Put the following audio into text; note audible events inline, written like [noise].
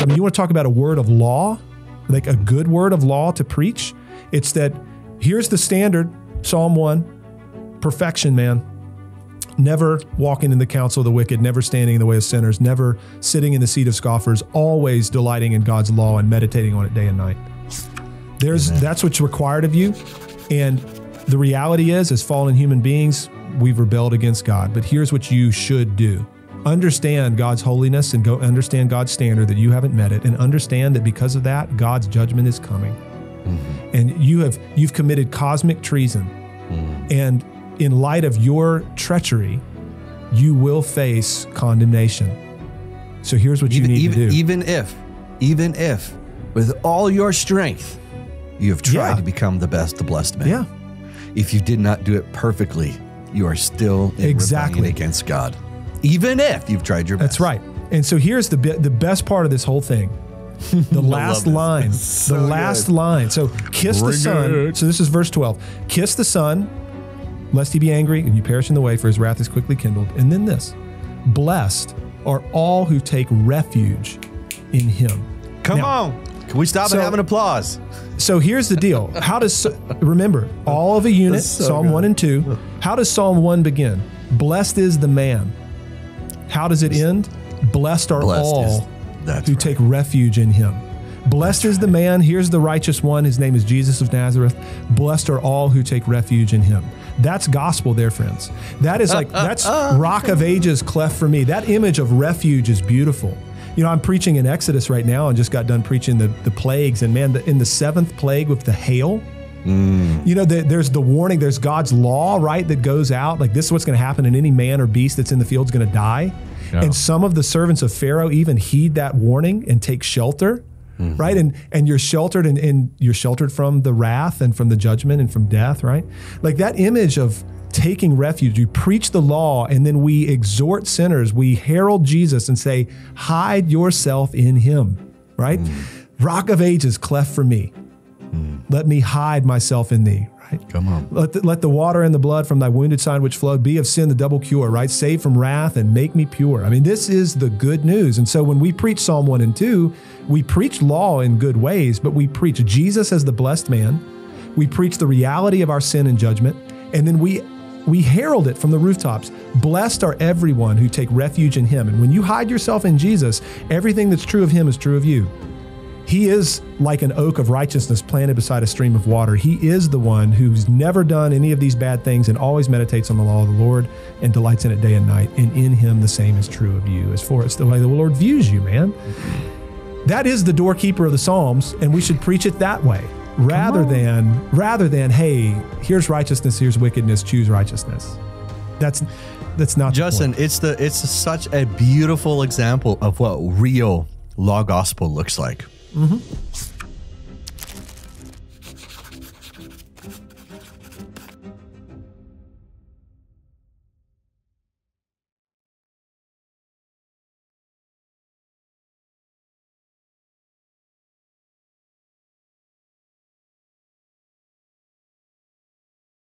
I mean, you want to talk about a word of law, like a good word of law to preach? It's that here's the standard Psalm 1 perfection, man. Never walking in the counsel of the wicked, never standing in the way of sinners, never sitting in the seat of scoffers, always delighting in God's law and meditating on it day and night. There's that's what's required of you. And the reality is, as fallen human beings, we've rebelled against God. But here's what you should do. Understand God's holiness and go understand God's standard that you haven't met it, and understand that because of that, God's judgment is coming. Mm-hmm. And you have you've committed cosmic treason. Mm-hmm. And in light of your treachery, you will face condemnation. So here's what you even, need even, to do. even if, even if, with all your strength, you have tried Yeah. to become the best, the blessed man. yeah. If you did not do it perfectly, you are still in Exactly. against God. Even if you've tried your best. That's right. And so here's the be- the best part of this whole thing. [laughs] The last line. So the last good. line. So kiss the Bring son. it. So this is verse 12. Kiss the son, lest he be angry and you perish in the way, for his wrath is quickly kindled. And then this blessed are all who take refuge in him. Come Now- on. Can we stop So- and have an applause? So here's the deal. How does remember all of a unit, so Psalm good. 1 and 2. How does Psalm 1 begin? Blessed is the man. How does it end? Blessed are Blessed all is- that's who right. take refuge in him. Blessed is the man. Here's the righteous one. His name is Jesus of Nazareth. Blessed are all who take refuge in him. That's gospel there, friends. That is like, [laughs] that's rock of ages cleft for me. That image of refuge is beautiful. You know, I'm preaching in Exodus right now and just got done preaching the, the plagues. And man, the, in the seventh plague with the hail, Mm. you know, the, there's the warning, there's God's law, right, that goes out. Like, this is what's going to happen, and any man or beast that's in the field is going to die. And some of the servants of Pharaoh even heed that warning and take shelter, mm-hmm. right? And and you're sheltered and, and you're sheltered from the wrath and from the judgment and from death, right? Like that image of taking refuge. You preach the law and then we exhort sinners. We herald Jesus and say, hide yourself in him, right? Mm. Rock of ages, cleft for me. Let me hide myself in thee, right? Come on. Let the, let the water and the blood from thy wounded side which flowed be of sin the double cure, right? Save from wrath and make me pure. I mean, this is the good news. And so when we preach Psalm 1 and 2, we preach law in good ways, but we preach Jesus as the blessed man. We preach the reality of our sin and judgment, and then we we herald it from the rooftops. Blessed are everyone who take refuge in him. And when you hide yourself in Jesus, everything that's true of him is true of you. He is like an oak of righteousness planted beside a stream of water. He is the one who's never done any of these bad things and always meditates on the law of the Lord and delights in it day and night. And in him, the same is true of you. As for it's the way the Lord views you, man. That is the doorkeeper of the Psalms, and we should preach it that way rather than rather than hey, here's righteousness, here's wickedness, choose righteousness. That's that's not Justin, point. it's the it's such a beautiful example of what real law gospel looks like. Mm-hmm.